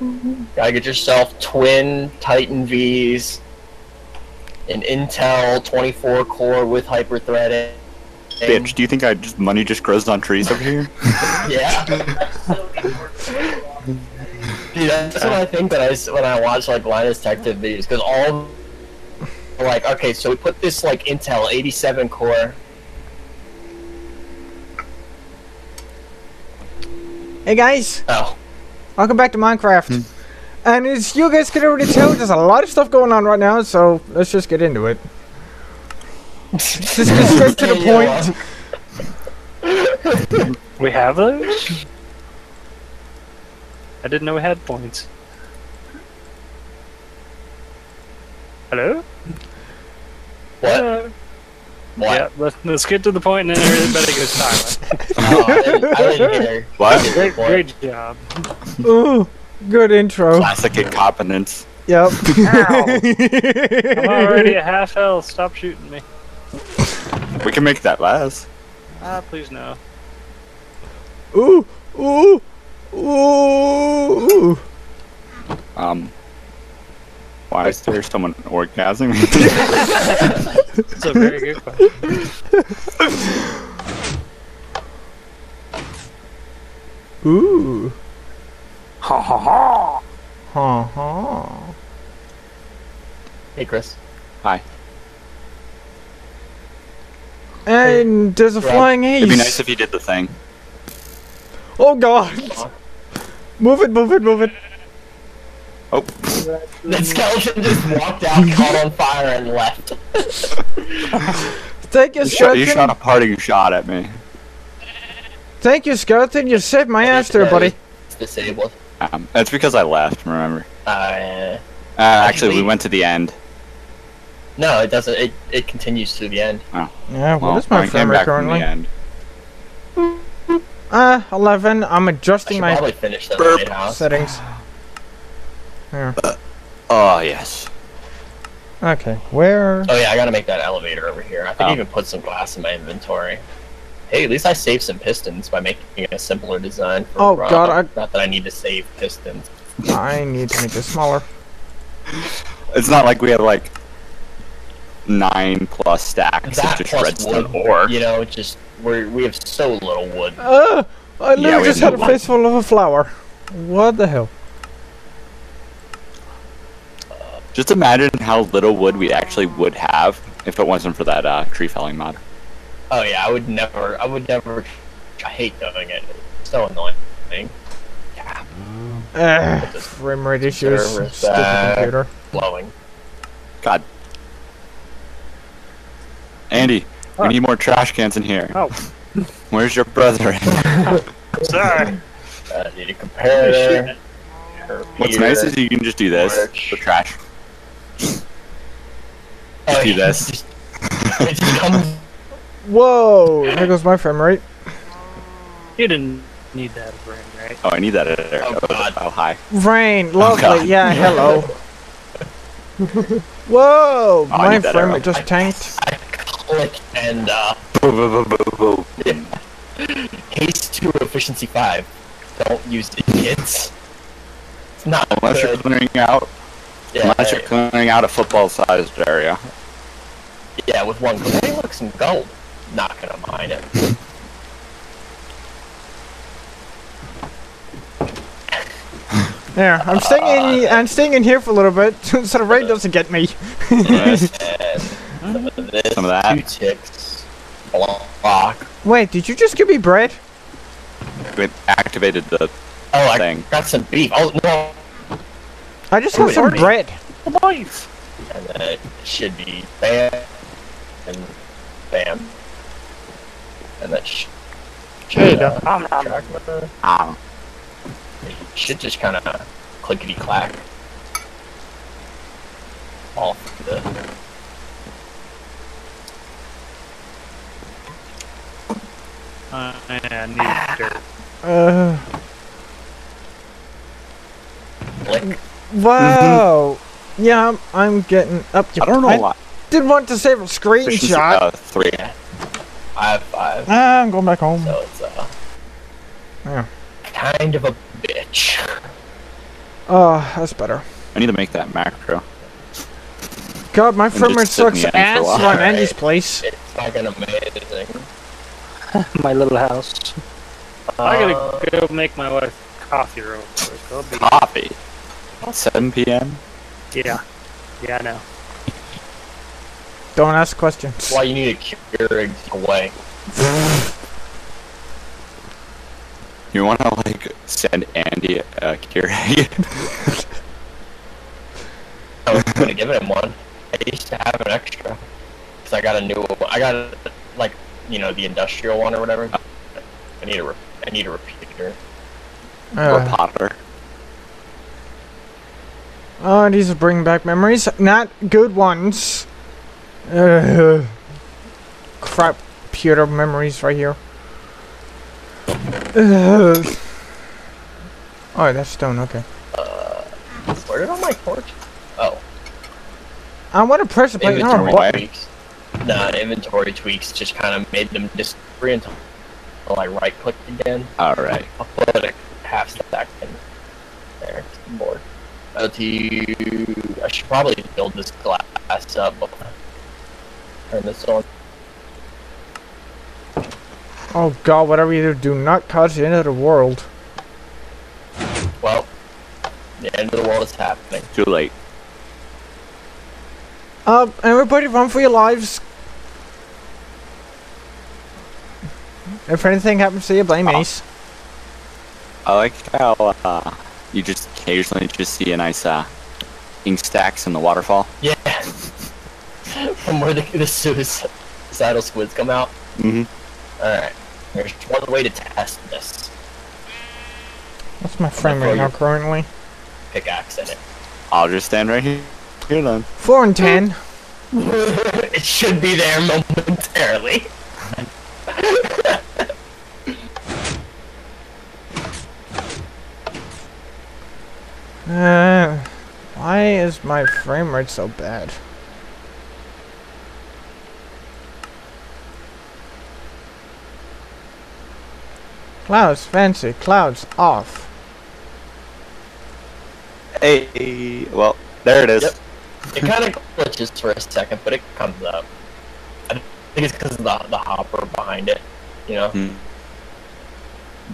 Mm-hmm. Gotta get yourself twin Titan V's, an Intel 24 core with hyper-threading. Bitch, do you think I just money just grows on trees over here? Yeah. Dude, that's what I think that I when I watch like Linus Tech Tip videos because all like okay, so we put this like Intel 87 core. Hey guys, Oh, welcome back to Minecraft. Hmm. And as you guys can already tell, there's a lot of stuff going on right now, so let's just get into it. Just get straight to the point. We have those? I didn't know we had points. Hello? What? Hello? What? Yeah, let's, let's get to the point and then everybody goes silent. Oh, I, didn't, I didn't hear. What? great, great job. Ooh, good intro. Classic incompetence. Yep. I'm already at half health. Stop shooting me. We can make that last. Ah, please no. Ooh, ooh, ooh. Um. Why is there someone orgasming? It's a very good question. Ooh. Ha ha ha! Ha ha. Hey, Chris. Hi. And there's a Rob. flying ace. It'd be nice if you did the thing. Oh god. Move it, move it, move it. Oh. That skeleton just walked out, caught on fire, and left. Thank you, You shot, you shot a parting shot at me. Thank you, skeleton. You saved my ass there, buddy. It's disabled. Um, that's because I left, remember? Uh, Uh, actually, we Actually- went to the end. no, it doesn't. It, it continues to the end. Yeah, what Well, is my I came back from the currently? end. Uh, 11. I'm adjusting should my finish the Burp. lighthouse. settings. There. Oh, yes. Okay, where? Oh yeah, I gotta make that elevator over here. I could Oh. even put some glass in my inventory. Hey, at least I saved some pistons by making a simpler design. For Oh, Rob. God, I- Not that I need to save pistons. I need to make this smaller. It's not like we have like nine plus stacks That of just plus redstone wood, ore. you know, it's just we we have so little wood. Uh, I literally we just had a face full of a flower. What the hell? Just imagine how little wood we actually would have if it wasn't for that uh, tree felling mod. Oh yeah, I would never. I would never. I hate doing it. It's so annoying. Yeah. Uh, frame rate issues. Server's Stupid back. computer. Blowing. God. Andy, we need more trash cans in here. Oh. Where's your brother? Sorry. Uh, need a comparator. What's nice is you can just do this. Torch. The trash. Oh, do this. Just, it just comes. Whoa! There goes my frame rate. You didn't need that frame, right? Oh, I need that editor. Oh, God. oh hi. Rain, lovely. God. yeah, hello. Whoa! Oh, my need frame rate just tanked. I click and uh, Boo, boo, boo, boo, boo. haste to efficiency five. Don't use it, kids. It's not Unless you're good. clearing out, Yeah, unless you're clearing out a football-sized area. yeah, with one. Hey, look, some gold. Not gonna mine it. There, I'm staying in. I'm staying in here for a little bit, so the rain doesn't get me. some of this. Some of that. Two ticks. Block. Wait, did you just give me bread? We activated the Oh, I Thing. got some beef. Oh no. I just have Wait, some Arnie. bread. Wife. And then it should be bam and bam. And that sh- There you should, go. uh, Nom, nom. track with the- um, it should just kind of clickety clack off the. Uh, I need dirt. Uh, Click. Wow. Yeah, I'm, I'm getting up. I don't know I why. Didn't want to save a Efficiency, screenshot. uh, three. I have five, Ah, I'm going back home. so it's uh, Yeah. kind of a bitch. Oh, that's better. I need to make that macro. God, my frame rate just took sucks in for a ass while. on Andy's place. It's not gonna make anything. My little house. I Uh, gotta go make my wife coffee real quick. I'll be- Coffee. 7 p.m. Yeah. Yeah, I know. Don't ask questions. That's why you need a Keurig away. You want to like send Andy a Keurig? I was gonna give him one. I used to have an extra. Cause I got a new, one. I got like, you know, the industrial one or whatever. I need a, re- need a repeater. or Uh, Potter? Oh, these are bringing back memories. Not good ones. Uh, crap, computer memories right here. Uh, oh, that's stone. Okay. Uh, Where did all my torch? Oh, I want to press the plate. No, inventory what? tweaks. Nah, inventory tweaks just kind of made them disappear until until I right clicked again. Alright. I'll put a half stack in there. to the Board. LT. I should probably build this glass up. Turn this on. Oh God, whatever you do, do not cause the end of the world. Well, the end of the world is happening. Too late. Uh, everybody run for your lives. If anything happens to you, blame Oh. Ace. I like how uh, you just occasionally just see a nice uh, ink stacks in the waterfall. Yeah. From where the, the suicidal squids come out. Mm-hmm. Alright. There's one way to test this. What's my frame rate now currently? Pickaxe in it. I'll just stand right here. Here then. Four and ten. it should be there momentarily. Uh, why is my frame rate so bad? Clouds, fancy. Clouds, off. Hey, well, there it is. Yep. It kind of glitches for a second, but it comes up. I think it's because of the, the hopper behind it, you know. Hmm.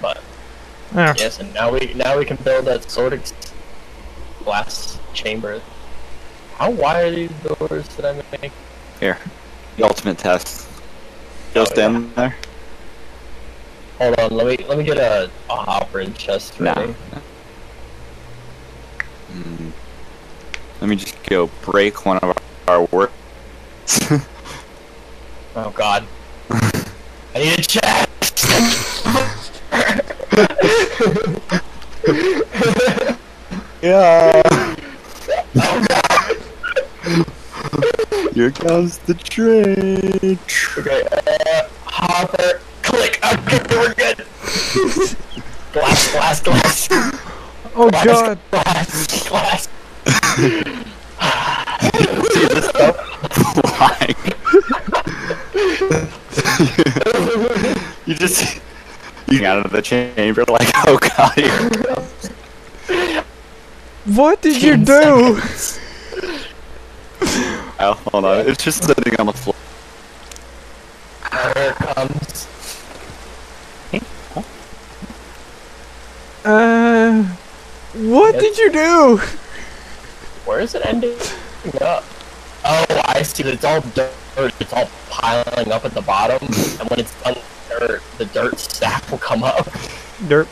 But Yeah. yes, and now we now we can build that sort of glass chamber. How wide are these doors that I make? Here. The ultimate test. Just Oh, yeah. there? Hold on, let me let me get a, a hopper and chest ready. Mm. Let me just go break one of our, our work. Oh God, I need a chest. yeah. Here comes the train. Okay, uh, hopper, click. Okay, we're good. glass, glass, glass, Oh glass, God. glass, glass. See this stuff flying. you just you out of the chamber like, oh god. What did you do? Oh, hold on, it's just sitting on the floor. Here it comes. Uh, what Yes. did you do? Where is it ending up? Oh, I see. It's all dirt. It's all piling up at the bottom, and when it's done, dirt, the dirt stack will come up. Derp.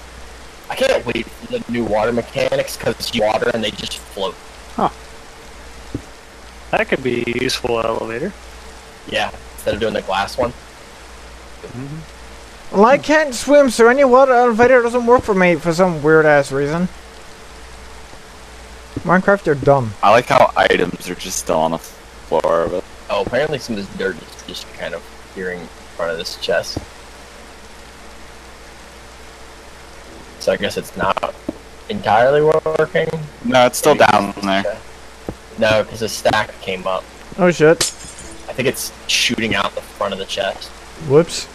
I can't wait for the new water mechanics because you water and they just float. Huh. That could be a useful elevator. Yeah, instead of doing the glass one. Mm-hmm. Well, I can't swim, so any water elevator doesn't work for me for some weird ass reason. Minecraft, you're dumb. I like how items are just still on the floor, but Oh, apparently some of this dirt is just kind of here in front of this chest. So I guess it's not entirely working. no, it's still down there. Okay. No, because a stack came up. Oh shit. I think it's shooting out the front of the chest. Whoops.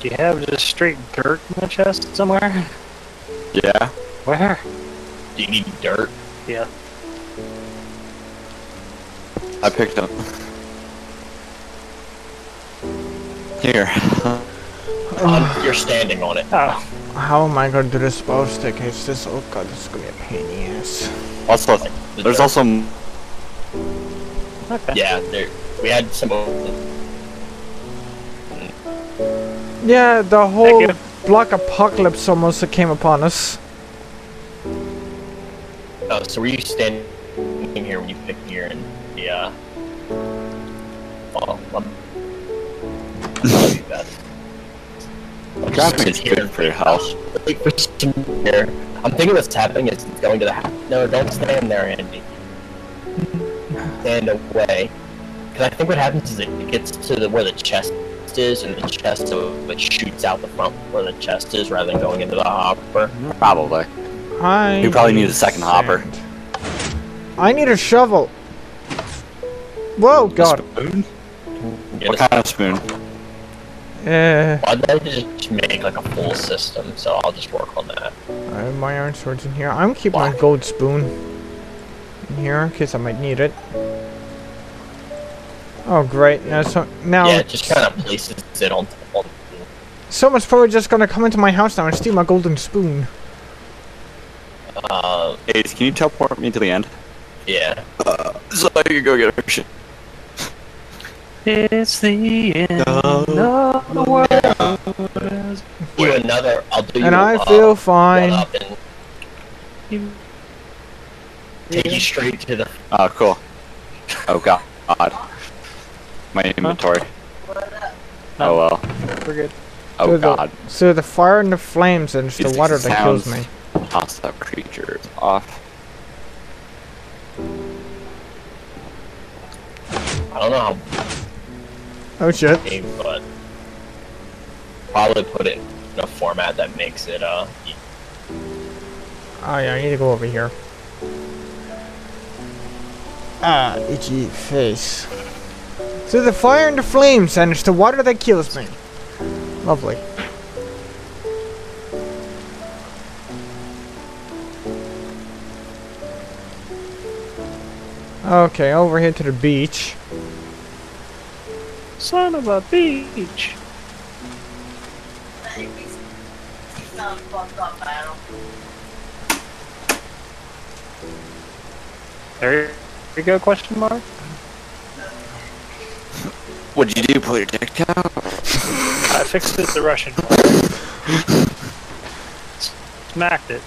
Do you have just straight dirt in the chest somewhere? Yeah. Where? Do you need dirt? Yeah. I picked up. Here. Um, you're standing on it. Oh, How am I going to dispose the case? This oh god, this is gonna be a pain in the ass. Also, there's also okay. Yeah, there. We had some. Yeah, the whole you. block apocalypse almost came upon us. Oh, so were you standing here when you picked here and the uh? Well, let me- I'll that. I'm just Driving is good for your health. Wait for some here. I'm thinking what's happening is it's going to the house. No, don't stand there, Andy. Stand away. Because I think what happens is it gets to the, where the chest is, and the chest so it shoots out the front where the chest is rather than going into the hopper. probably. I You probably need a second hopper. I need a shovel. Whoa, God. Spoon? Get What a- kind of spoon? Uh, Why did I just make like a full system? So I'll just work on that. I have my iron swords in here. I'm keeping my gold spoon in here in case I might need it. Oh, great. Now, so, now Yeah, it just kind of places it on. on someone's probably just gonna come into my house now and steal my golden spoon. uh, Ace, can you teleport me to the end? yeah. Uh, So I can go get her shit. It's the end of the world. Do another. I'll do you. And I uh, feel fine. take you straight to the. Oh, cool. Oh god. God. My inventory. No. Oh well. We're good. Oh So the- god. So the fire and the flames and it's the water that kills sounds- me. Hostile creatures off. I don't know how Oh shit. big, but probably put it in a format that makes it uh. Oh yeah, I need to go over here. Ah, itchy face. So the fire and the flames, and it's the water that kills me. Lovely. Okay, over here to the beach. Son of a beach. There you go, question mark? What'd you do? Pull your dick out? I fixed it the Russian way. Smacked it.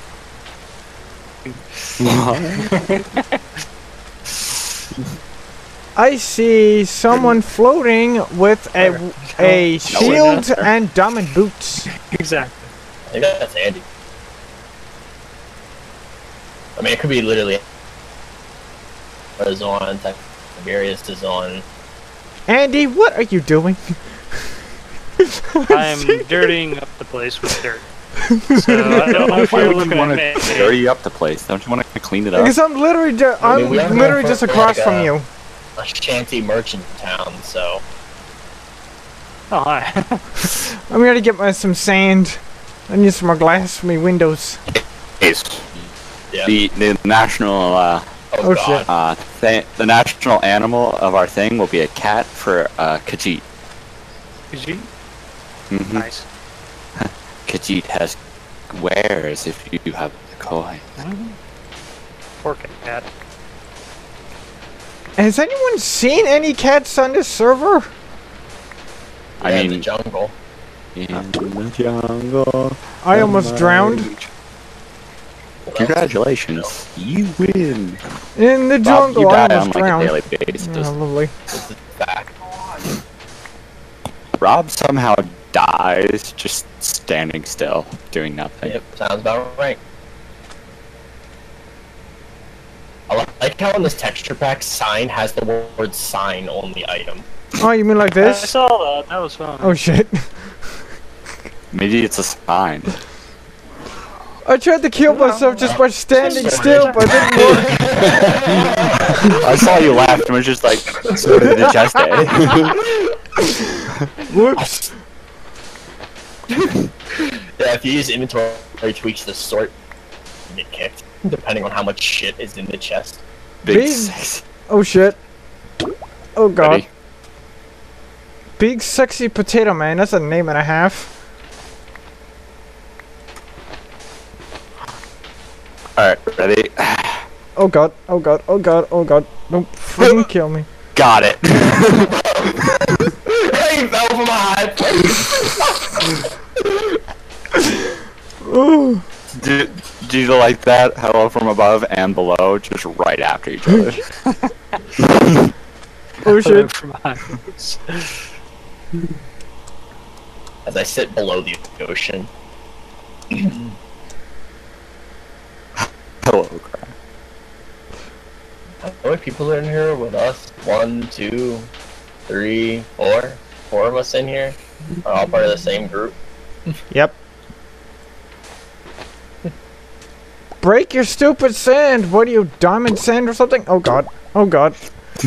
I see someone floating with a a shield sir. and diamond boots. Exactly. I think that's Andy. I mean, it could be literally. Is on. Tiberius is on. Andy, what are you doing? I'm dirtying up the place with dirt. So I don't know if Why you're would you want to dirty up the place? Don't you want to clean it up? Because I'm literally, ju- I mean, I'm we literally just across like, from uh, you. A shanty merchant town, so Oh, hi. I'm here to get my some sand. I need some more glass for my windows. Ace. yeah. The the national uh, oh, oh, shit. uh th- the national animal of our thing will be a cat for uh Khajiit. Is you? Mm-hmm. Nice. Khajiit has wares if you have the coin. Poor cat. Has anyone seen any cats on this server? I Yeah, in the jungle. in the jungle. I almost drowned. Congratulations, you win. In the Rob, jungle, you I die on almost like a drowned. daily basis. Yeah, lovely. This is back. Rob somehow dies just standing still, doing nothing. Yep, sounds about right. I like how on this texture pack, sign has the word sign on the item. Oh, you mean like this? I saw that. That was fun. Oh shit. Maybe it's a sign. I tried to kill myself just by standing still, but it didn't work. I saw you laugh and was just like, so did the chest day. Eh? Whoops. yeah, if you use inventory tweaks to sort, you get kicked, depending on how much shit is in the chest. Big Big- sexy. Oh shit. Oh god. Ready? Big sexy potato man. That's a name and a half. Alright, ready? Oh god. Oh god. Oh god. Oh god. Don't freaking kill me. Got it. Hey, fell from a high place. Ooh. Do, do you like that? Hello from above and below, just right after each other. Oh shit. From eyes. As I sit below the ocean. Hello, crap. How many people are in here with us? One, two, three, four. Four of us in here. Are all part of the same group. Yep. Break your stupid sand. What are you, diamond sand or something? Oh god. Oh god.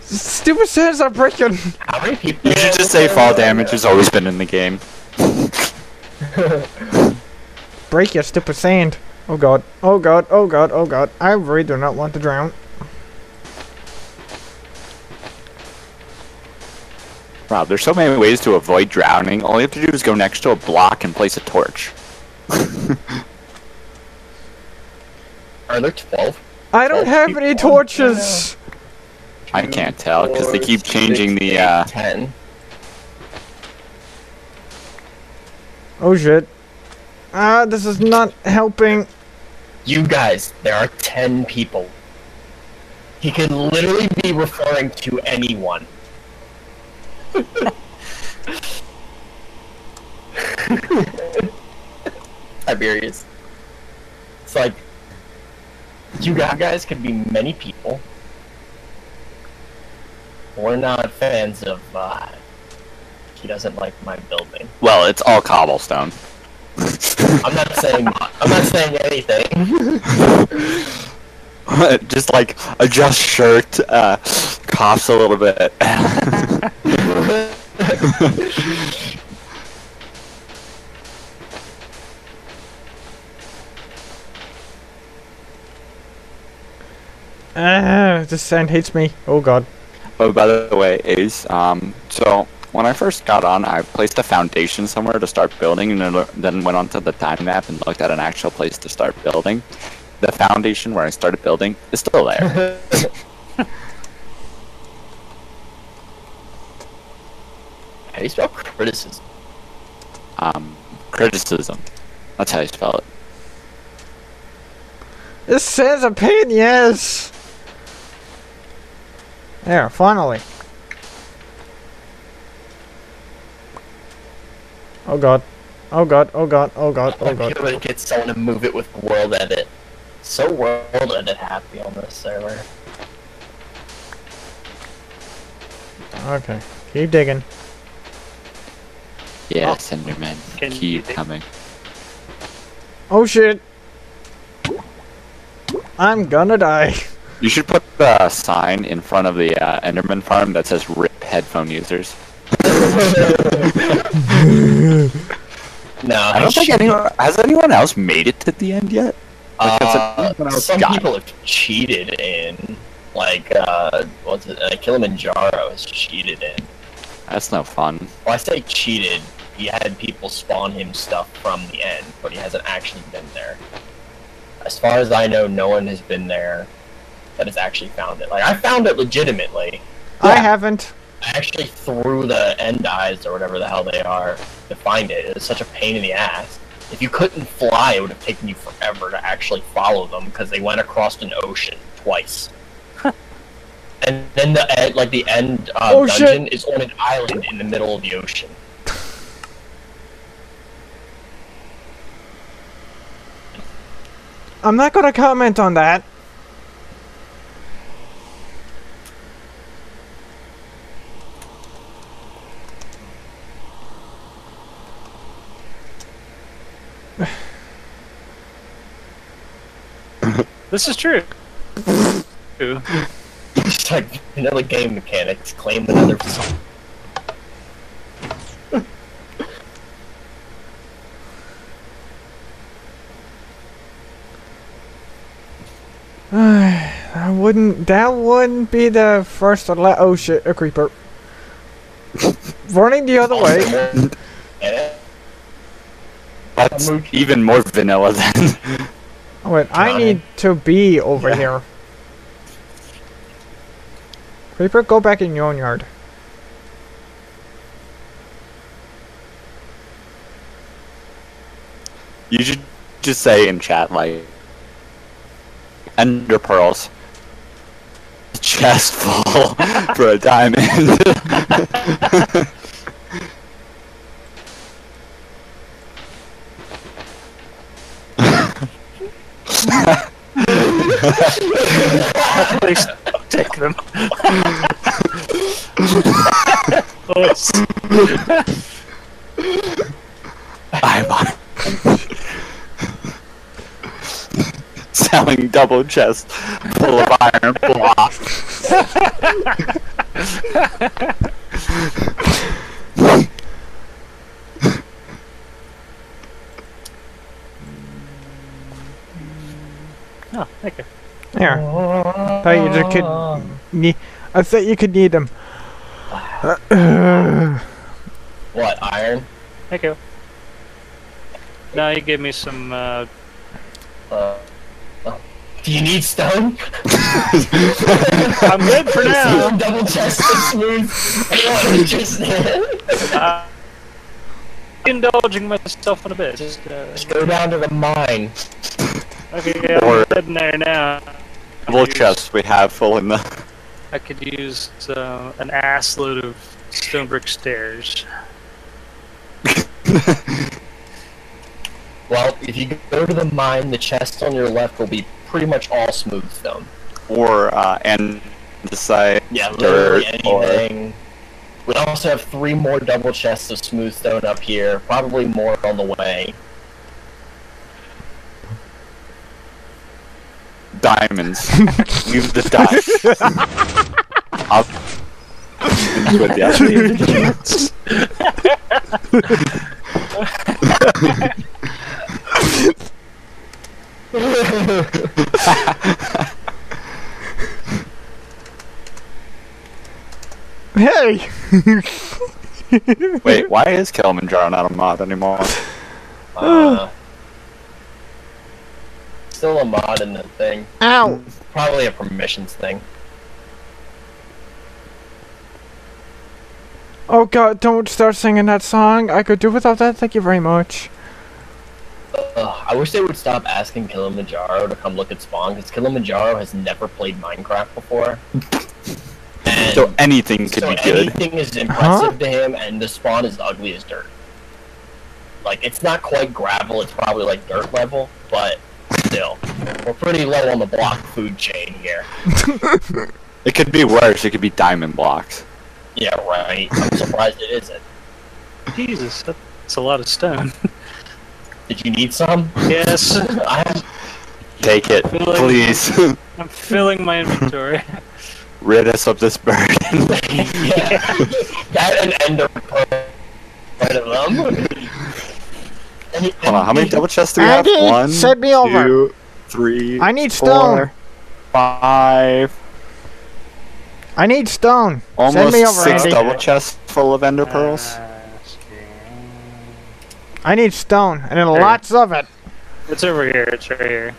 stupid sand's not breaking. How many people? You should just say fall damage has always been in the game. Break your stupid sand. Oh god. Oh god. Oh god. Oh god. I really do not want to drown. Rob, there's so many ways to avoid drowning. All you have to do is go next to a block and place a torch. Are there twelve? I don't Oh, have any torches. I can't tell because they keep changing six, the. eight, uh... ten. Oh shit. Ah, this is not helping. You guys, there are ten people. He could literally be referring to anyone. Tiberius. It's like you guys could be many people. We're not fans of uh he doesn't like my building. Well, it's all cobblestone. I'm not saying I'm not saying anything. just like adjust shirt, uh, coughs a little bit. Ah, this sand hates me. Oh god. oh, by the way, Ace, um, so when I first got on, I placed a foundation somewhere to start building, and then- then went onto the dynmap and looked at an actual place to start building. The foundation where I started building is still there. How do you spell criticism? Um, criticism. That's how you spell it. This sand's a There, finally. Oh god. Oh god, oh god, oh god, oh god. I god. feel like get someone to move it with world edit. So world edit happy on this server. Okay, keep digging. Yes, Enderman. Oh. Can you Keep coming. Oh shit. I'm gonna die. You should put the sign in front of the uh, Enderman farm that says "RIP headphone users." No, I don't think anyone has anyone else made it to the end yet. Uh, some people have cheated in, like, uh, what's it? Uh, Kilimanjaro has cheated in. That's no fun. Well, I say cheated. He had people spawn him stuff from the end, but he hasn't actually been there. As far as I know, no one has been there that has actually found it. Like, I found it legitimately. I haven't. I actually threw the end eyes or whatever the hell they are to find it. It was such a pain in the ass. If you couldn't fly, it would have taken you forever to actually follow them because they went across an ocean twice. and then the end, like the end uh, Oh, shit. dungeon is on an island in the middle of the ocean. I'm not gonna comment on that. this is true. it's like another game mechanic to claim another. I wouldn't. That wouldn't be the first to let. Oh shit! A creeper. Running the other way. That's even more vanilla than. Oh, wait, I need to be over Yeah. here. Creeper, go back in your own yard. You should just say in chat like Ender pearls. Chest full for a diamond. Please take them. I'm on. Selling double chest full of iron blocks. Oh, thank you. There. Thought you just could. Ne- I thought you could need them. What, iron? Thank you. Now you give me some. Uh, Uh, oh. Do you need stone? I'm good for now. Stone double chested smooth. I don't Uh, indulging myself in a bit. Just, uh, just go down to the mine. Okay, I'm Or- heading there now. Double chests we have full in the. I could use uh, an ass load of stone brick stairs. Well, if you go to the mine, the chest on your left will be pretty much all smooth stone. Or uh, and decide Yeah, literally dirt or. We also have three more double chests of smooth stone up here. Probably more on the way. Diamonds. Leave the dice. I'll with you. hey! Wait, why is Kilimanjaro not a mod anymore? Uh, still a mod in the thing. Ow! Probably a permissions thing. Oh god, don't start singing that song. I could do without that, thank you very much. Ugh, I wish they would stop asking Kilimanjaro to come look at Spawn, because Kilimanjaro has never played Minecraft before. And So anything could so be good. anything is uh-huh. impressive to him, and the Spawn is ugly as dirt. Like, it's not quite gravel, it's probably like dirt level, but still. We're pretty low on the block food chain here. It could be worse. It could be diamond blocks. Yeah, right. I'm surprised it isn't. Jesus, that's a lot of stone. Did you need some? yes, I Take it, Feel like- please. I'm filling my inventory. Rid us of this burden. yeah. That and ender pearl. Right of them. And he- Hold on, how many double chests do we have? Andy, One, send me over. two, three, I need stone. four, five, I need stone. almost Send me over, six Andy. double chests full of ender pearls. I need stone, and then There. lots of it. It's over here. It's right here.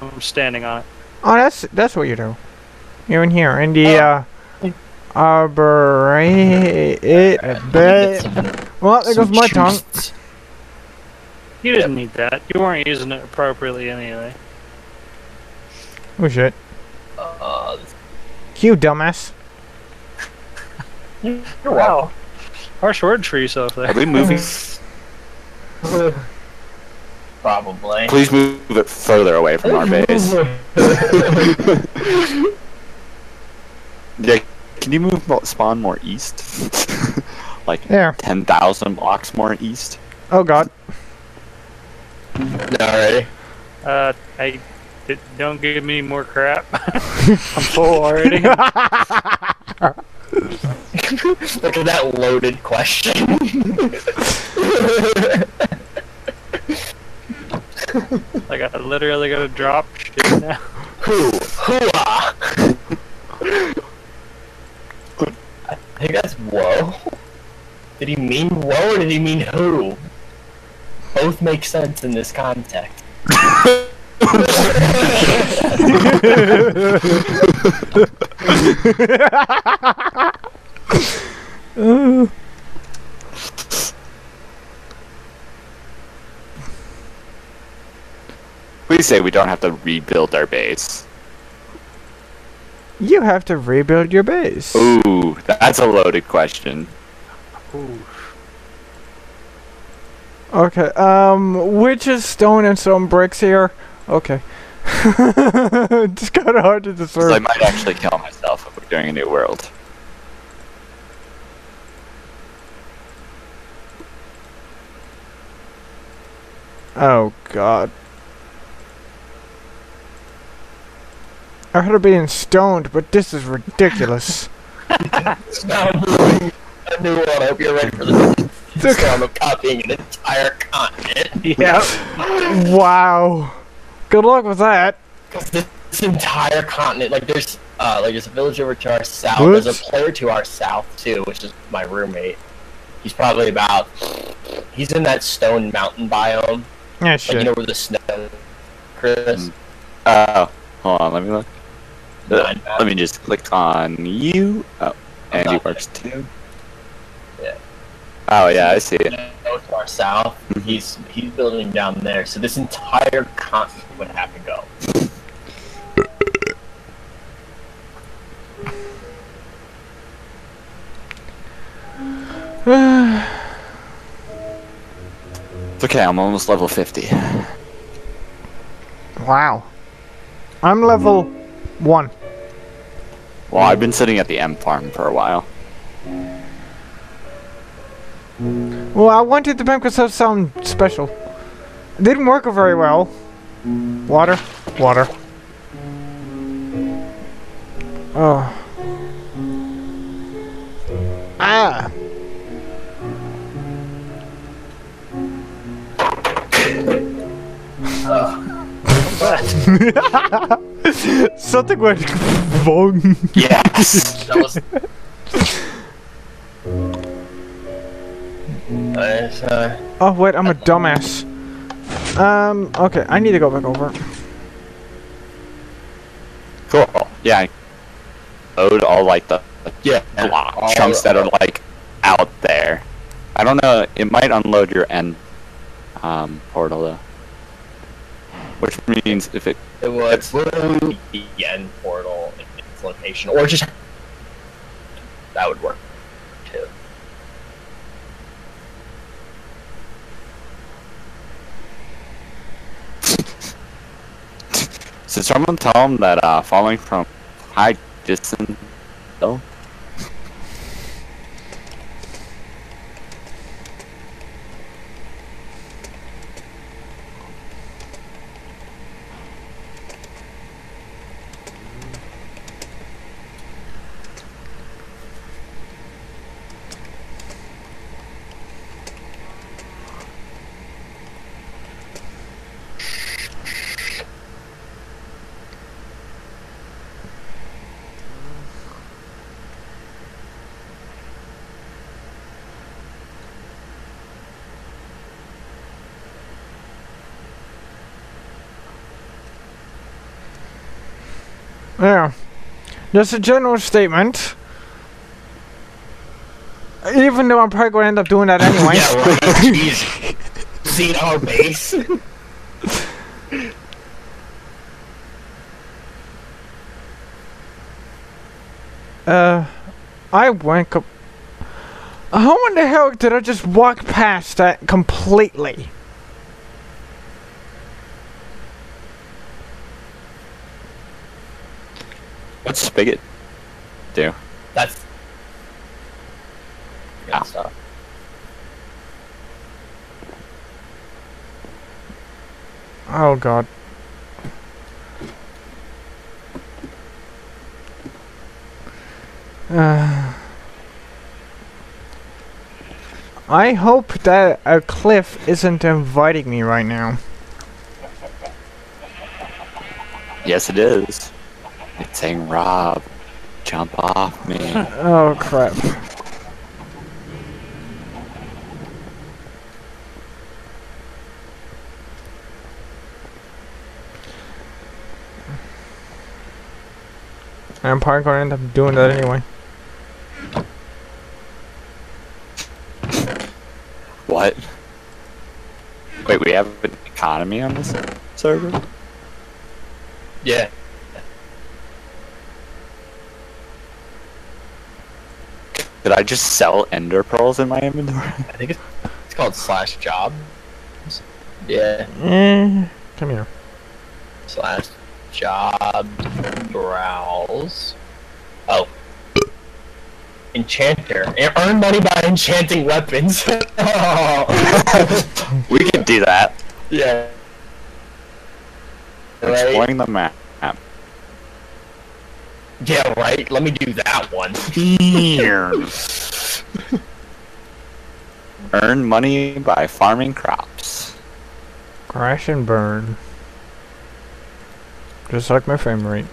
I'm standing on it. Oh, that's that's what you do. You're in here, in the uh, arborate it. Let me get But some- well, there goes my tongue. Juice. You didn't need that. You weren't using it appropriately anyway. Oh shit! Uh, You dumbass. you're welcome. Harsh word for yourself Are there. we moving? Probably. Please move it further away from our base. Yeah, can you move spawn more east? like There. 10,000 blocks more east? Oh god. Alrighty. Uh, I don't give me more crap. I'm full already. Look at that loaded question. like I literally gotta drop shit now. Who? Whoa. Uh? I think that's whoa. Did he mean whoa or did he mean who? Both make sense in this context. Please say we don't have to rebuild our base. you have to rebuild your base. Ooh, that's a loaded question. Ooh. Okay, um, which is stone and some bricks here? Okay. it's kind of hard to discern. I might actually kill myself if we're doing a new world. Oh god. I heard of being stoned, but this is ridiculous. I'm doing a new one. I hope you're ready for this. So I'm copying an entire continent. Yeah. wow. Good luck with that. Because this, this entire continent, like there's, uh, like there's a village over to our south. What? There's a player to our south too, which is my roommate. He's probably about, he's in that stone mountain biome. Yeah, Like you know where the snow, Chris. Mm. Oh, hold on, let me look. Uh, Nine. Let me just click on you. Oh, Andy not works too. Yeah. Oh yeah, I see it. Go to our south. Mhm. He's he's building down there. So this entire continent would have to go. It's okay, I'm almost level 50. wow. I'm level one. Well, I've been sitting at the M farm for a while. Well, I wanted to make myself sound special. It didn't work very well. Water, water. Oh. Ah. Something went wrong. Yes! That was. Nice, uh, Oh wait, I'm a dumbass. Um. Okay, I need to go back over. cool. Yeah. I Load all like the yeah. block all- chunks that are like out there. I don't know. It might unload your end um, portal though. Which means if it It was literally the end portal in its location, or just that would work Did someone tell him that uh, falling from high distance? Yeah. Just a general statement. Even though I'm probably going to end up doing that anyway. Yeah, right. Jeez. Seen our base. Uh, I went up. How in the hell did I just walk past that completely? What's spigot do? That's good Ah. stuff. Oh god. Uh, I hope that a cliff isn't inviting me right now. Yes, it is. It's saying Rob, jump off me. oh crap. I'm probably gonna end up doing that anyway. What? Wait, we have an economy on this server? Yeah. Just sell ender pearls in my inventory? I think it's, it's called slash job. Yeah. Eh, come here. Slash job browse. Oh. Enchanter. Earn money by enchanting weapons. oh. we can do that. Yeah. Right? Exploring the map. Yeah, right. Let me do that one. Earn money by farming crops. Crash and burn. Just like my frame rate.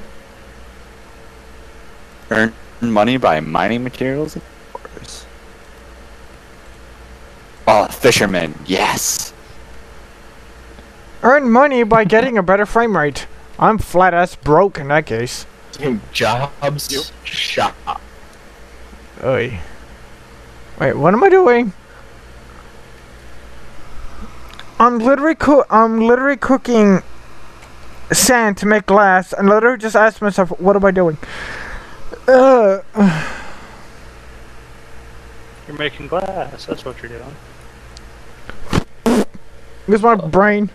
Earn money by mining materials and ores. Oh, fisherman, yes. Earn money by getting a better frame rate. I'm flat ass broke in that case. Jobs shop. Oy. Wait, what am I doing? I'm literally coo- I'm literally cooking sand to make glass, and literally just asked myself, what am I doing? Uh, You're making glass. That's what you're doing. here's my brain.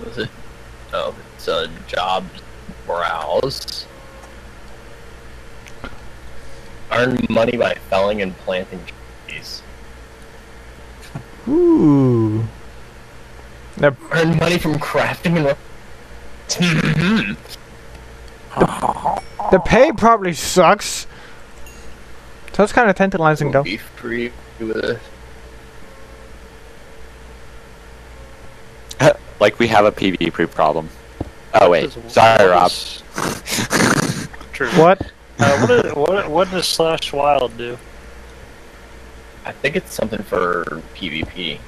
What it? Oh, it's a job browse. Earn money by felling and planting trees. Ooh. Now, Earn money from crafting and. The pay probably sucks. So it's kind of tantalizing though. Be free with it. like we have a PvP problem. Oh wait, sorry Rob. True. What? Uh, what, is, what, what does slash wild do? I think it's something for PvP.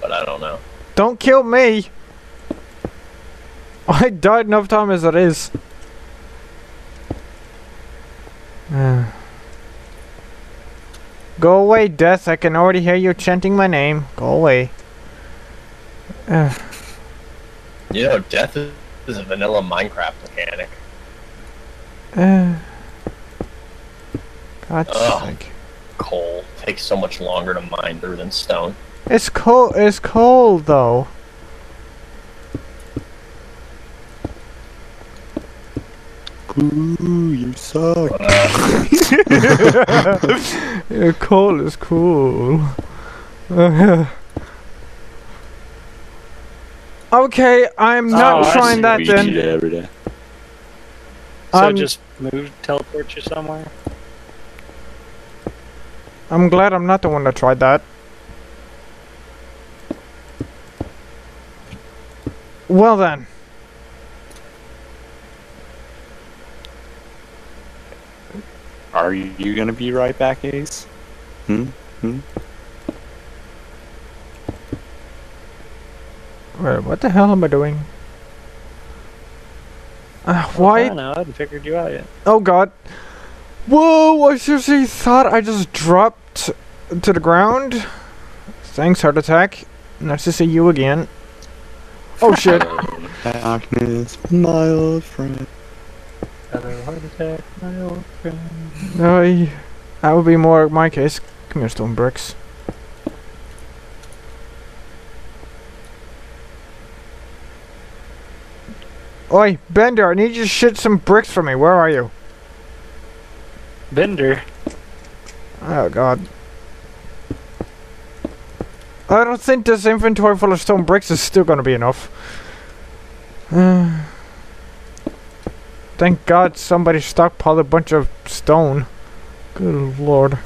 But I don't know. Don't kill me! I died enough time as it is. Uh. Go away, Death. I can already hear you chanting my name. Go away. You know, death is is a vanilla Minecraft mechanic. Uh. God's Ugh. sake. Coal takes so much longer to mine through than stone. It's coal. It's cold though. Ooh, you suck. Uh, Yeah, cold is cool. okay, I'm not Oh, trying that We then. cheat it every day. So Um, just move, teleport you somewhere? I'm glad I'm not the one that tried that. Well then. Are you gonna be right back, Ace? Hmm? Hmm? Wait, what the hell am I doing? Uh, why? don't know. I hadn't figured you out yet. Oh god. Whoa, I seriously thought I just dropped to the ground. Thanks, heart attack. Nice to see you again. Oh shit. Darkness, my old friend. Got a heart attack, my old friend. Uh, that would be more my case. Come here, stone bricks. Oi, Bender, I need you to shit some bricks for me. Where are you? Bender. Oh god. I don't think this inventory full of stone bricks is still gonna be enough. Uh, thank god somebody stockpiled a bunch of stone. Good lord.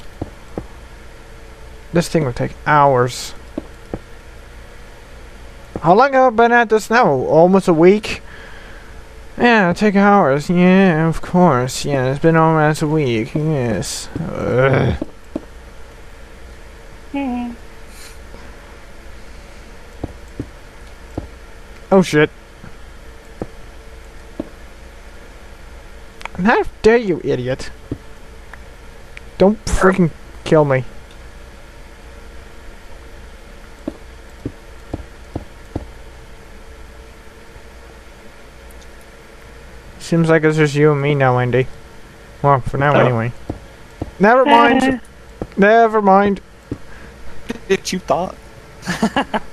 This thing will take hours. How long have I been at this now? Almost a week? Yeah, take hours. Yeah, of course. Yeah, it's been almost a week. Yes. Ugh. Oh shit. How dare you, idiot! Don't freaking kill me. Seems like it's just you and me now, Andy. Well, for now, Oh. anyway. Never mind. Never mind. Did you thought?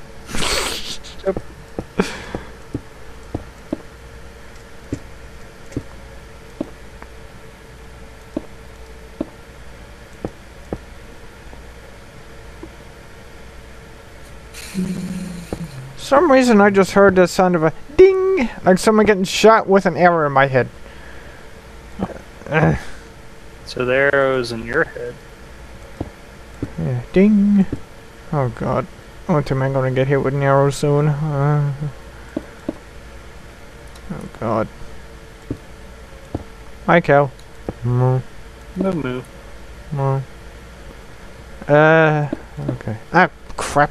some reason I just heard the sound of a ding, like someone getting shot with an arrow in my head. So the arrow's in your head. yeah, ding. Oh god. What am I gonna get hit with an arrow soon? Uh, oh god. Hi, Cal. Mm, Moo moo. mm. Uh, okay. Ah, crap.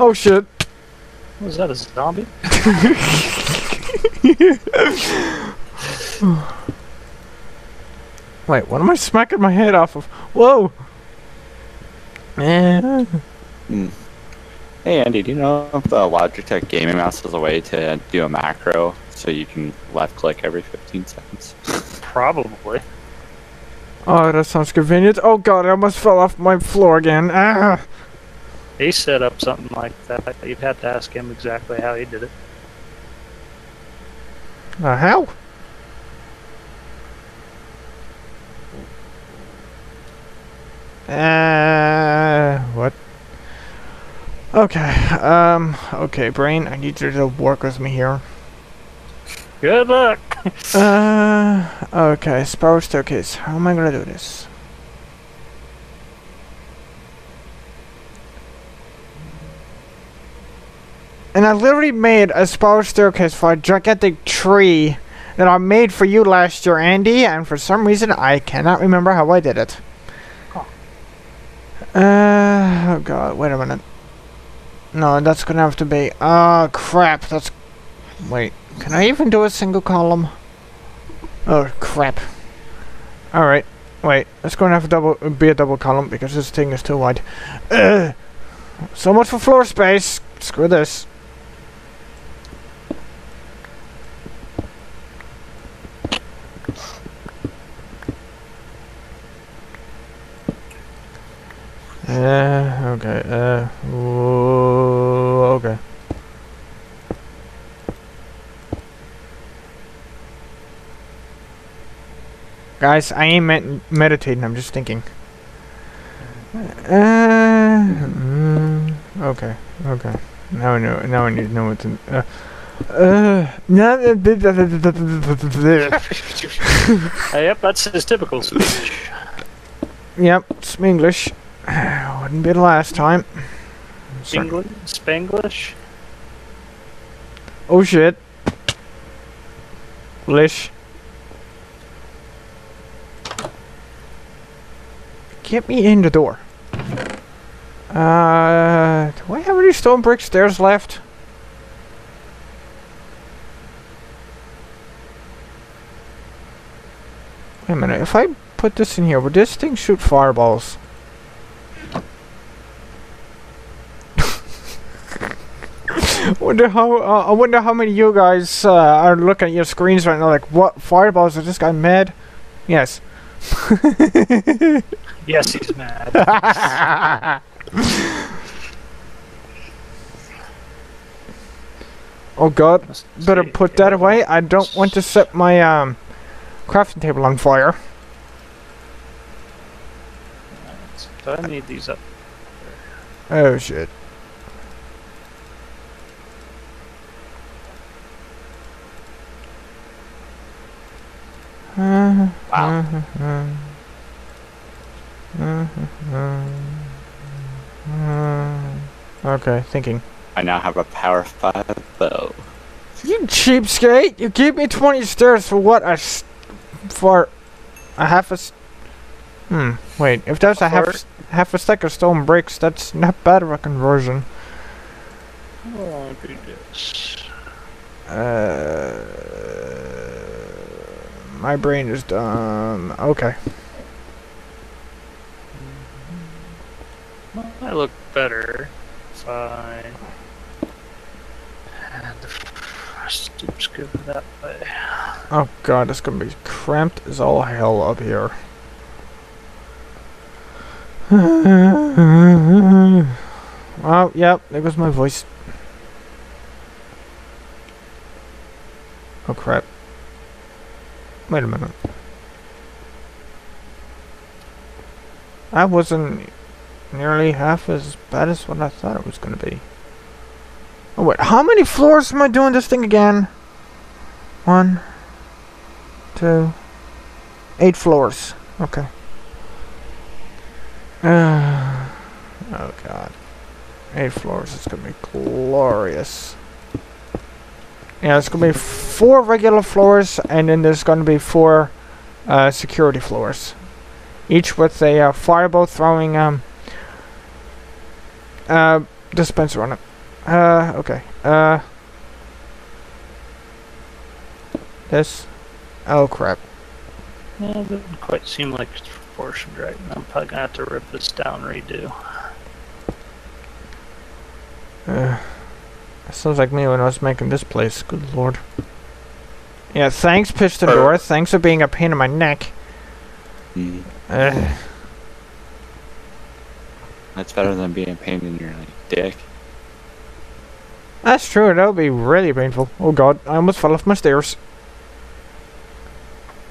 Oh shit. Was that a zombie? Wait, what am I smacking my head off of? Whoa! Eh. Hey Andy, do you know if the Logitech gaming mouse is a way to do a macro so you can left click every 15 seconds? Probably. Oh, that sounds convenient. Oh god, I almost fell off my floor again. Ah! He set up something like that. You'd have to ask him exactly how he did it. Uh, how? Uh, what? Okay, um, okay, brain, I need you to work with me here. Good luck. Uh, okay, spiral staircase. How am I gonna do this? And I literally made a spiral staircase for a gigantic tree that I made for you last year, Andy, and for some reason I cannot remember how I did it. Huh. Uh, oh god, wait a minute. No, that's gonna have to be. Oh crap, that's. Wait, can I even do a single column? Oh crap. Alright, wait, it's gonna have to double be a double column because this thing is too wide. So much for floor space. Screw this. Uh, okay, uh, ooh, okay. Guys, I ain't med- meditating, I'm just thinking. Uh, mm, okay, okay. Now I know, now I need to know what to, uh, uh, no, Uh, yep, that's his typical speech. Yep, it's English. Wouldn't be the last time. England, Spanglish. Oh shit. Lish. Get me in the door. Uh, do I have any stone brick stairs left? Wait a minute, if I put this in here, would this thing shoot fireballs? wonder how uh, I wonder how many of you guys uh, are looking at your screens right now like what fireballs is this guy mad? Yes. Yes, he's mad. oh god, better put that away. I don't want to set my um crafting table on fire. I need these up. Oh shit. Wow. Okay, thinking. I now have a power 5 bow. You cheapskate! You gave me 20 stairs for what? A s- for a half a. S- hmm. Wait. If that's a half For- half a stack of stone bricks, that's not bad of a conversion. Oh, do this. Uh, my brain is dumb. Okay. Might look better. Fine. And let's just go that way. Oh god, it's gonna be cramped as all hell up here. oh, yep, there goes my voice. Oh crap. Wait a minute. I wasn't nearly half as bad as what I thought it was gonna be. Oh wait, how many floors am I doing this thing again? One, two, eight floors. Okay. Oh god. Eight floors. It's gonna be glorious. Yeah, it's gonna be four regular floors, and then there's gonna be four uh, security floors, each with a uh, fireball throwing um uh dispenser on it. Uh, okay. Uh, this. Oh crap. Yeah, it doesn't quite seem like it's proportioned right. Now. I'm probably gonna have to rip this down and redo. Uh, sounds like me when I was making this place. Good lord. Yeah, thanks, Piston Er. Door. Thanks for being a pain in my neck. Mm, Uh, that's better than being a pain in your like, dick. that's true. That would be really painful. Oh god, I almost fell off my stairs.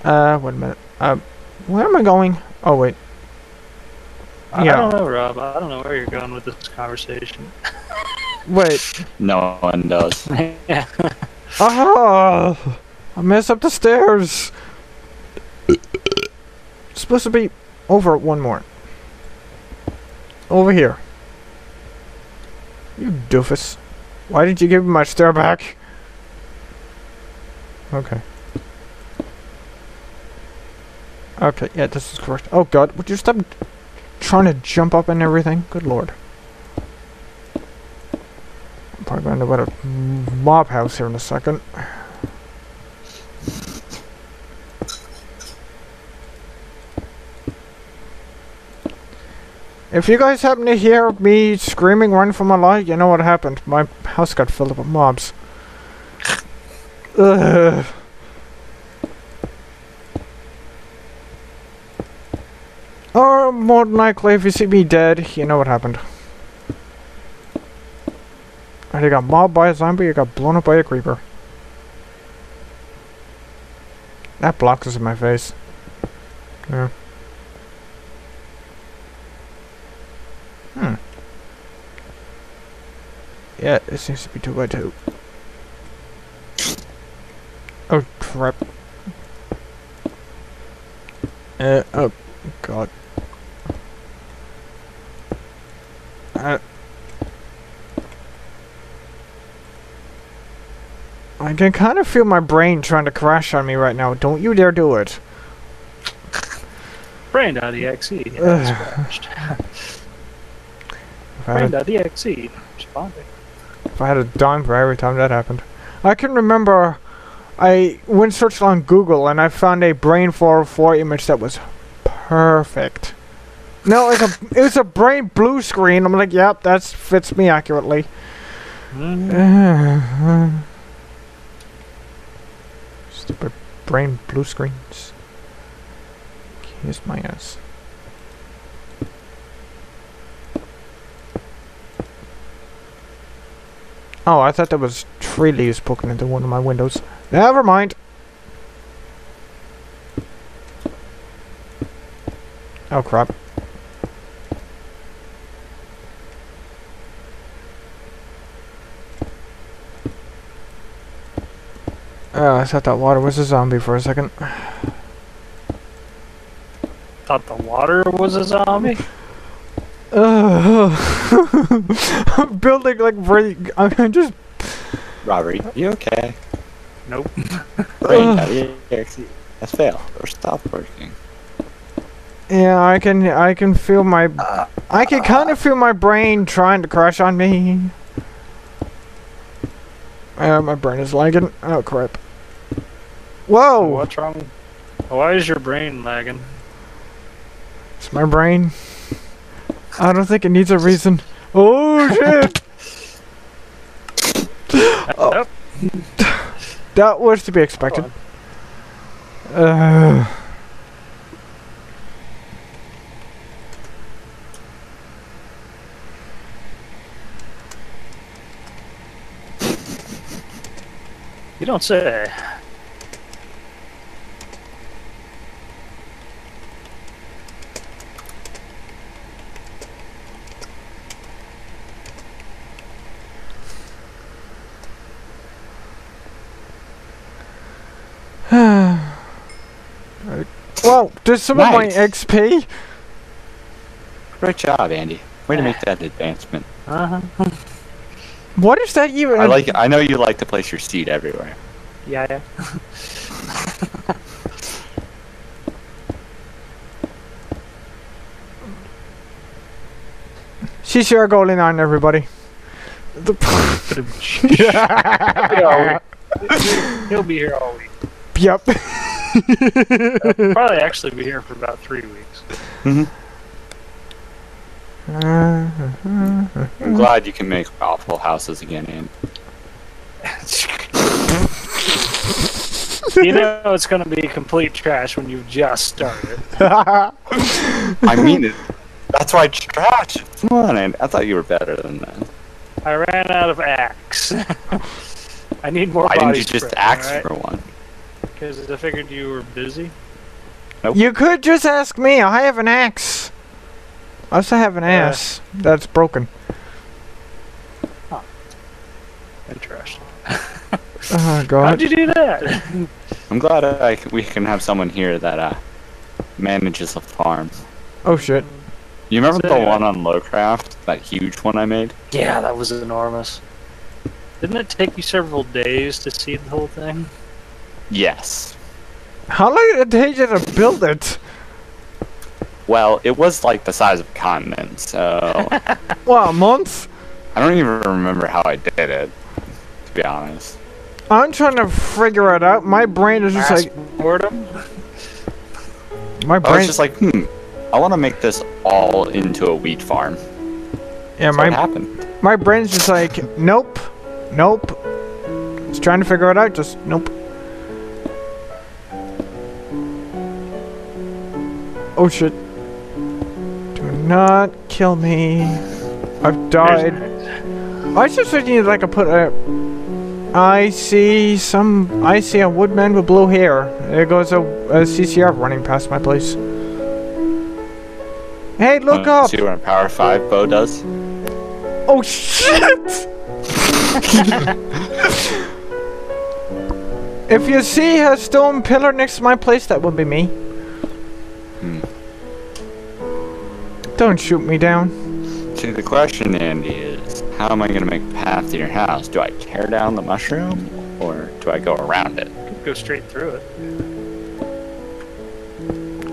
Uh, wait a minute. Uh, where am I going? Oh wait. I Yeah. don't know, Rob. I don't know where you're going with this conversation. Wait. No one does. yeah. Oh, I messed up the stairs. It's supposed to be over one more. Over here. You doofus. Why did you give me my stair back? Okay. Okay, yeah, this is correct. Oh god, would you stop trying to jump up and everything? Good lord. I'm probably going to to mob house here in a second. If you guys happen to hear me screaming run for my life, you know what happened. My house got filled up with mobs. Ugh. Or more than likely, if you see me dead, you know what happened. Either got mobbed by a zombie or got blown up by a creeper. That blocks us in my face. Yeah. Hmm. Yeah, it seems to be 2 by 2 Oh, crap. Uh, oh, God. Uh, I can kind of feel my brain trying to crash on me right now. Don't you dare do it. Brain.exe. Yeah, Ugh. If I, had, Responding. if I had a dime for every time that happened. I can remember I went searching on Google and I found a Brain 404 image that was perfect. No, it's a it was a brain blue screen. I'm like, yep, that fits me accurately. Stupid brain blue screens. Kiss my ass. Oh, I thought there was tree leaves poking into one of my windows. Never mind. Oh crap. Oh, I thought that water was a zombie for a second. Thought the water was a zombie. Uh, I'm building like break. I'm just. Robert, you okay? Nope. Brain Ugh. exe has failed or stopped working. Yeah, I can I can feel my I can kind of feel my brain trying to crash on me. Uh, my brain is lagging. Oh crap. Whoa! What's wrong? Why is your brain lagging? It's my brain. I don't think it needs a reason. Oh shit! Oh. That was to be expected. Uh, You don't say. Whoa! There's some Nice. of my XP. Great job, Andy. Way to make that advancement. Uh huh. What is that even? I like. I know you like to place your seed everywhere. Yeah, yeah. She's your going on, everybody. The He'll be here all week. yep. Probably actually be here for about three weeks. Mm-hmm. I'm mm-hmm. glad you can make awful houses again, Andy. you know it's going to be complete trash when you've just started. I mean it. That's why it's trash. Come on, Andy. I thought you were better than that. I ran out of axe. I need more Why didn't body you just spray, ask alright? for one? Because I figured you were busy. you could just ask me. I have an axe. I also have an Yeah. ass that's broken. Interesting. Oh god! How'd you do that? I'm glad I, c- we can have someone here that uh, manages a farm. Oh shit. You remember So the one on Lowcraft? That huge one I made? yeah, that was enormous. Didn't it take you several days to see the whole thing? Yes. How long did it take you to build it? Well, it was like the size of a continent, so What, a month? I don't even remember how I did it, to be honest. I'm trying to figure it out. My brain is just like boredom. my I was just like, hmm, I want to make this all into a wheat farm. yeah, So it my happened. my brain's just like nope, nope. It's trying to figure it out. Just nope. Oh shit! Do not kill me. I've died. I was just thinking like I put a. I see some. I see a woodman with blue hair. There goes a, a CCR running past my place. Hey, look Wanna up! See what a Power 5 bow does? Oh shit! if you see a stone pillar next to my place, that would be me. Don't shoot me down. See, the question, Andy, is how am I going to make a path to your house? Do I tear down the mushroom, or do I go around it? Go straight through it.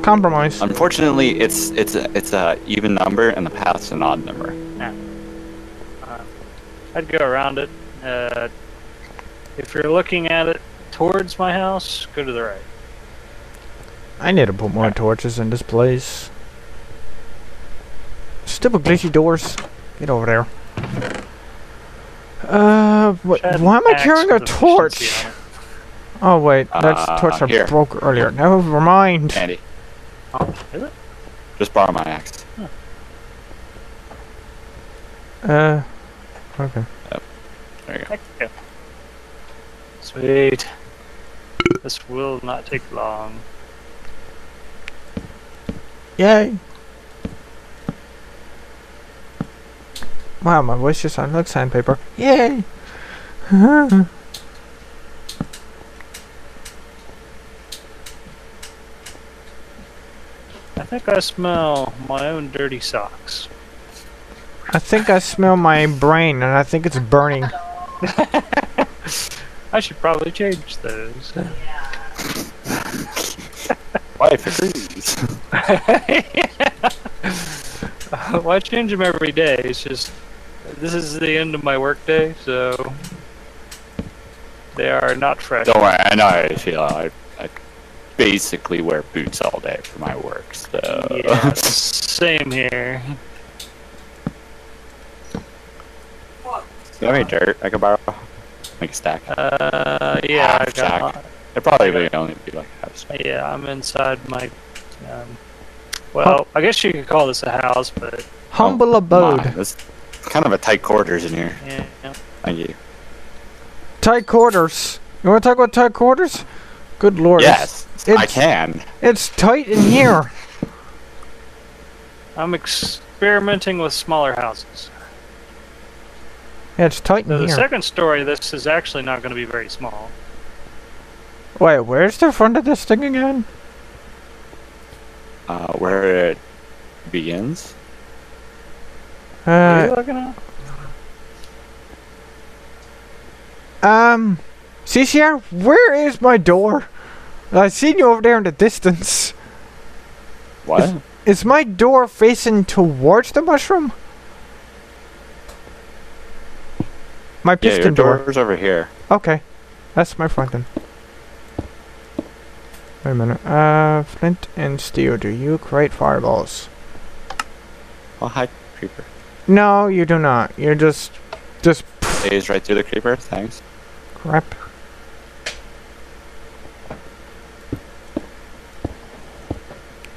Compromise. Unfortunately, it's it's a it's a even number, and the path's an odd number. I'd go around it. Uh, if you're looking at it towards my house, go to the right. I need to put more torches in this place. Stupid glitchy doors. Get over there. Uh, what, Should why am I carrying a torch? Oh wait, that's Uh, torch I here. broke earlier. Never mind. Andy, Oh, is it? just borrow my axe. Uh, okay. There you go. Heck yeah. Sweet. This will not take long. Yay! Wow, my voice just sounds like sandpaper. Yay! I think I smell my own dirty socks. I think I smell my brain, and I think it's burning. I should probably change those. Wife agrees. Why change them every day? It's just this is the end of my workday, so they are not fresh. Don't worry, I know how you feel. I, I basically wear boots all day for my work, so. Yeah, same here. you have any dirt I could borrow? Make a stack. Uh, yeah, I Half got. stack. It'd probably be only be like half a stack. Yeah, I'm inside my. Um, well, I guess you could call this a house, but Humble Oh, abode. my, It's kind of a tight quarters in here. yeah. Thank you. Tight quarters. You want to talk about tight quarters? Good lord. Yes, I can. It's tight in here. I'm experimenting with smaller houses. Yeah, it's tight in So the second story, this is actually not going to be very small. Wait, where's the front of this thing again? Uh, where it begins. What are Uh, looking at? um, CCR, where is my door? I seen you over there in the distance. What? Is my door facing towards the mushroom? My yeah, piston your door. door's over here. Okay, that's my front then. Wait a minute. Uh, Flint and steel. Do you create fireballs? Oh, hi, creeper. No, you do not. You're just, just Phase right through the creeper. Thanks. crap.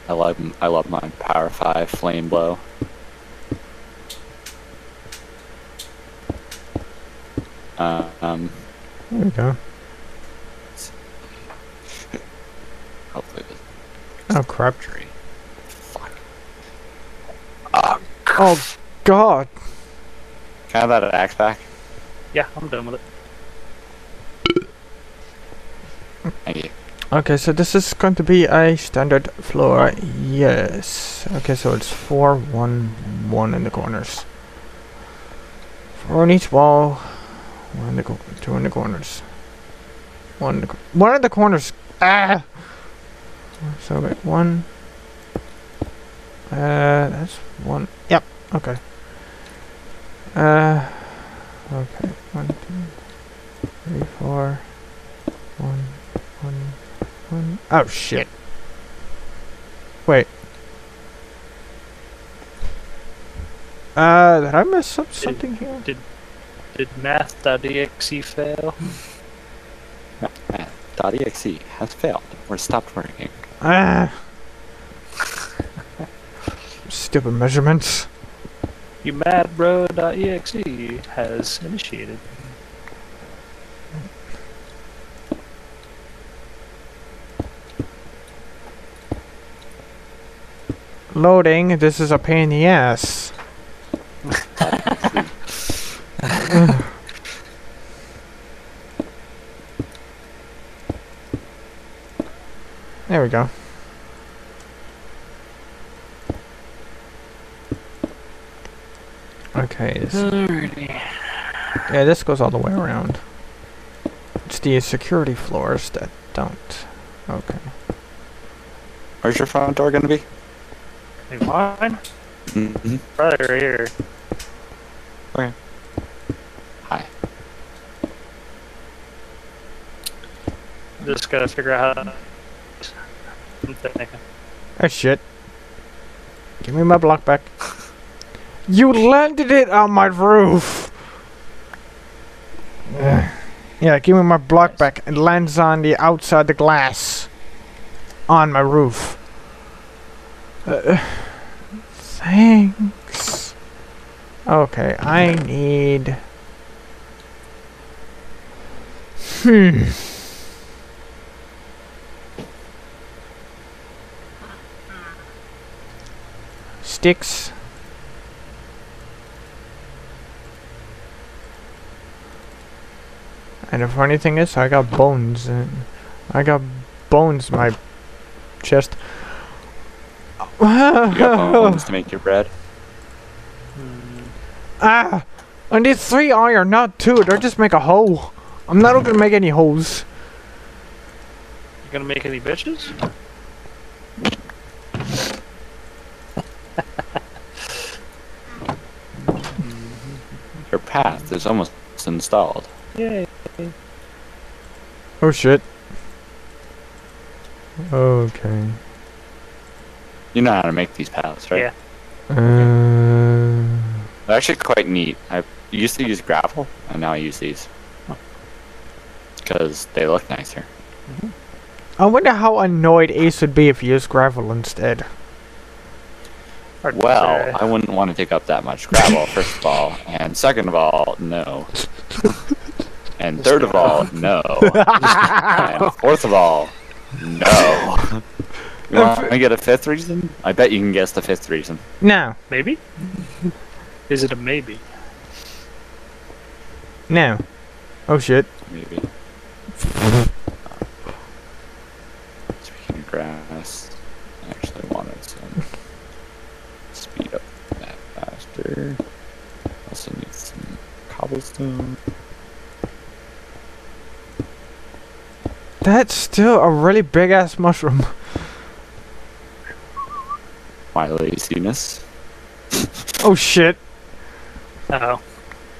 I love I love my Power Five Flame Blow. Uh, um, There we go. hopefully this Oh crap. tree. Fuck. Ah, Oh God. can I have that axe back? Yeah, I'm done with it. Thank you. Okay, so this is going to be a standard floor. Yes. Okay, so it's four, one, one in the corners. Four on each wall. One in the co- two in the corners. One in the co- one in the corners. Ah. So wait, one. Uh, that's one. Yep. Okay. Uh. Okay. One, two, three, four. One, one. One. Oh shit. Wait. Uh, did I mess up something here? Did did math.exe fail? Math.exe has failed or stopped working. Ah. Stupid measurements. Mad has initiated. Loading. This is a pain in the ass. there we go. Okay, this Yeah, this goes all the way around. It's the security floors that don't. Okay. Where's your front door gonna be? Hey, mine? Mm-hmm. Right right here. Okay. Hi. Just gotta figure out how to. I'm thinking. Oh shit. Give me my block back. You landed it on my roof! Yeah, give me my block back. It lands on the outside the glass. On my roof. Uh, thanks. Okay, I need... Hmm. Sticks. And the funny thing is, I got bones. And I got bones in my chest. You got bones to make your bread. Ah! I need three iron, not two. They'll just make a hole. I'm not gonna make any holes. You gonna make any bitches? Your path is almost installed. Yay. Oh shit. Okay. You know how to make these paths, right? Yeah. Uh, They're actually quite neat. I used to use gravel, and now I use these. Because they look nicer. I wonder how annoyed Ace would be if he used gravel instead. Well, say. I wouldn't want to take up that much gravel, first of all. And second of all, no. And third of all, no. And fourth of all, no. You want to get a fifth reason? I bet you can guess the fifth reason. No, maybe. Is it a maybe? no. Oh shit. Maybe. Speaking of grass, I actually wanted some speed up that faster. Also need some cobblestone. That's still a really big ass mushroom. My laziness. Oh shit. Oh,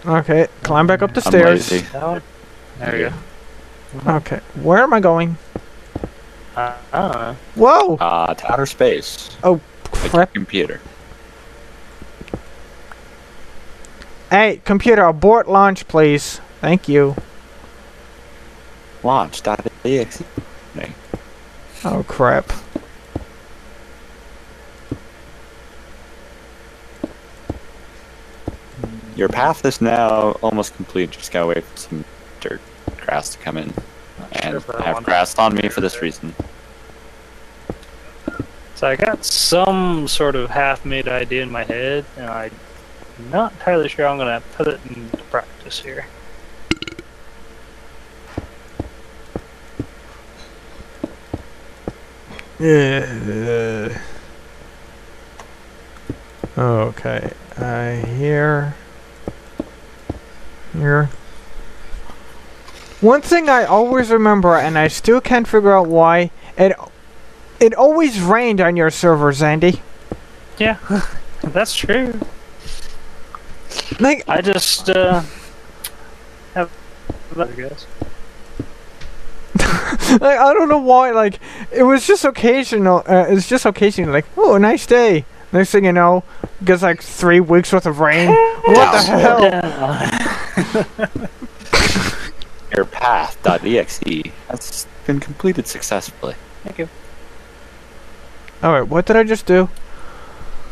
Okay, climb back up the I'm stairs. lazy. There we go. Okay, where am I going? Uh, I don't know. Whoa! Uh, to outer space. Oh, Like crap. computer. Hey, computer, abort launch, please. Thank you. Launch.exe. Oh crap. Your path is now almost complete. Just gotta wait for some dirt grass to come in. And if I I have grass on me for this reason. So I got some sort of half-made idea in my head, and I'm not entirely sure I'm gonna put it into practice here. Yeah. Okay. Uh, here. Here. One thing I always remember, and I still can't figure out why, it it always rained on your servers, Andy. Yeah, that's true. Like, I just uh have I guess. like I don't know why. Like, it was just occasional. Uh, it's just occasional. Like, oh, nice day. Next thing you know, gets like three weeks worth of rain. what the hell? Your path.exe has been completed successfully. Thank you. All right, what did I just do?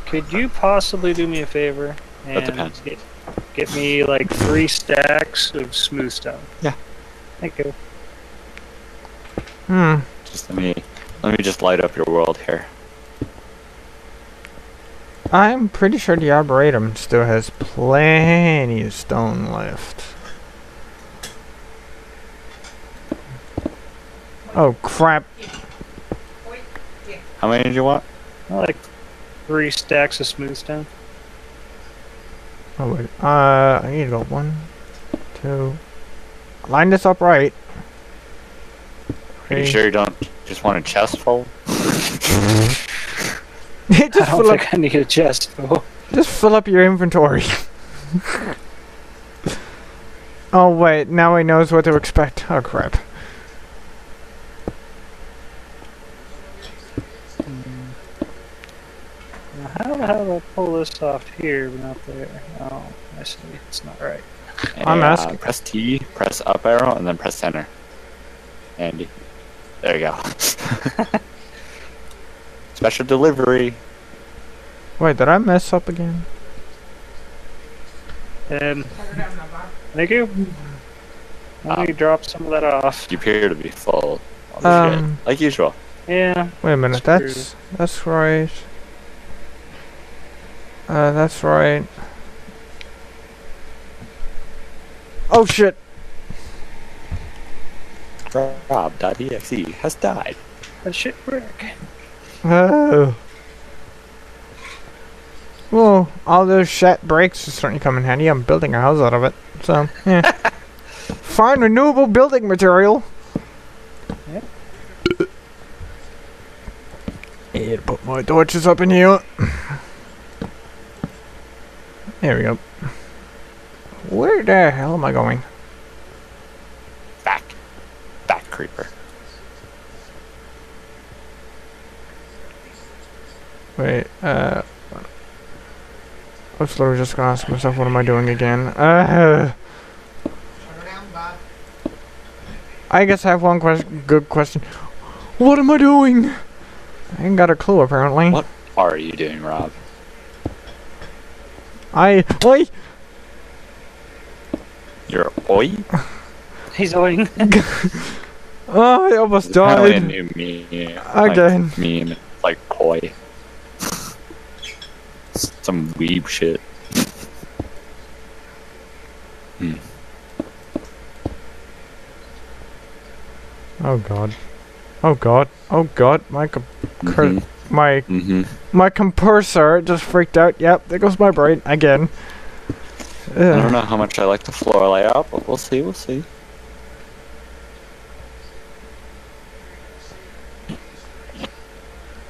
Could you possibly do me a favor That and depends. get, get me like three stacks of smooth stone? Yeah. Thank you. Hmm. Just let me let me just light up your world here. I'm pretty sure the Arboretum still has plenty of stone left. Oh crap. How many did you want? Like three stacks of smooth stone. Oh wait. Uh, I need to go one, two. Line this up right. Are you sure you don't just want a chest full? just I don't fill up, think I need a chest full. just fill up your inventory. oh wait, now he knows what to expect. Oh crap. Now, How the hell do I pull this off here but not there? Oh, I see. It's not right. I'm Uh, asking. Press T, press up arrow, and then press enter. Andy. There you go. Special delivery. Wait, did I mess up again? Um, thank you. Let me drop some of that off. You appear to be full of Um, shit. Like usual. Yeah. Wait a minute, Screw. that's that's right. Uh, that's right. Oh shit! Rob.exe has died. That shit work. Oh. Well, all those shit breaks are starting to come in handy. I'm building a house out of it, so yeah. find renewable building material. Yep. Yeah, put my torches up in here. There we go. Where the hell am I going? Back. Back creeper. Wait, uh... I was literally just gonna ask myself, what am I doing again? Uh... I guess I have one question. Good question. What am I doing? I ain't got a clue apparently. What are you doing, Rob? I. Oi! You're oi? He's owing. Oh, I almost Apparently a died. new meme. Again. Like, meme. Like koi. Some weeb shit. Oh god. Oh god. Oh god. My com- cur- Mhm. my Mm-hmm. my compressor just freaked out. Yep, there goes my brain again. I don't know how much I like the floor layout, but we'll see, we'll see.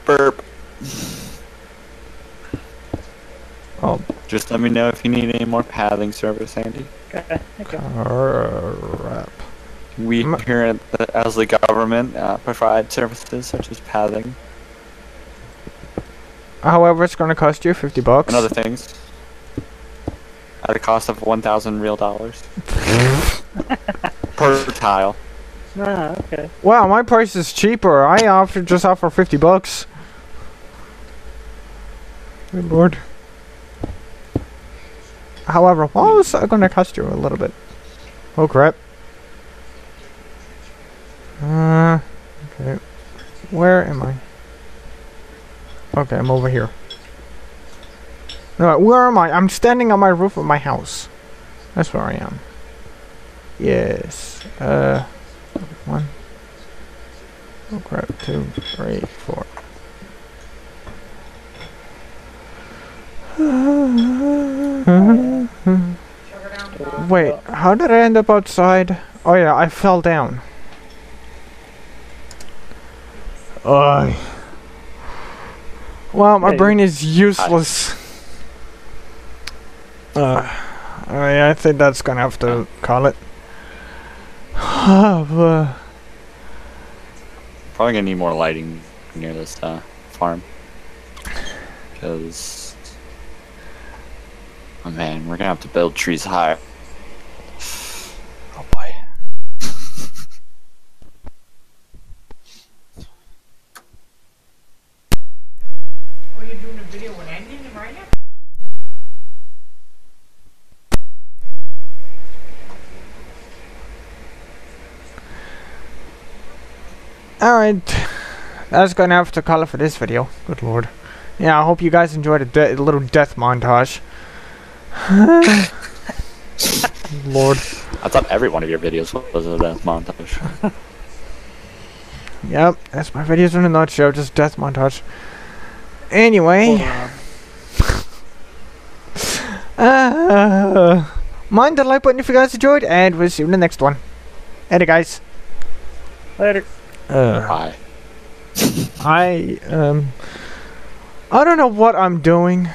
Burp. Oh. Just let me know if you need any more pathing service, Andy. okay. okay. Crap. We M- here at the Esley government uh, provide services such as pathing However, it's gonna cost you 50 bucks. and other things at a cost of 1,000 real dollars per tile. Ah, okay. Wow, my price is cheaper. I offer just offer 50 bucks. Good lord. However, what was that gonna cost you a little bit? Oh crap. Uh, okay. Where am I? Okay, I'm over here. No, where am I? I'm standing on my roof of my house. That's where I am. Yes. Uh, one. Oh crap, two, three, four. Wait, how did I end up outside? Oh yeah, I fell down. Ugh. Wow, my Hey. brain is useless. Uh, I, I think that's gonna have to call it. Uh, Probably gonna need more lighting near this uh, farm. Because. Oh man, we're gonna have to build trees higher. Oh boy. Oh, you're doing a video with Andy right now? Alright, that's gonna have to call it for this video. Good lord. Yeah, I hope you guys enjoyed a, de- a little death montage. lord. I thought every one of your videos was a death montage. Yep, that's my videos in a nutshell, just death montage. Anyway. Uh, mind the like button if you guys enjoyed, and we'll see you in the next one. Later, guys. Later. Uh, Bye. I um, I don't know what I'm doing.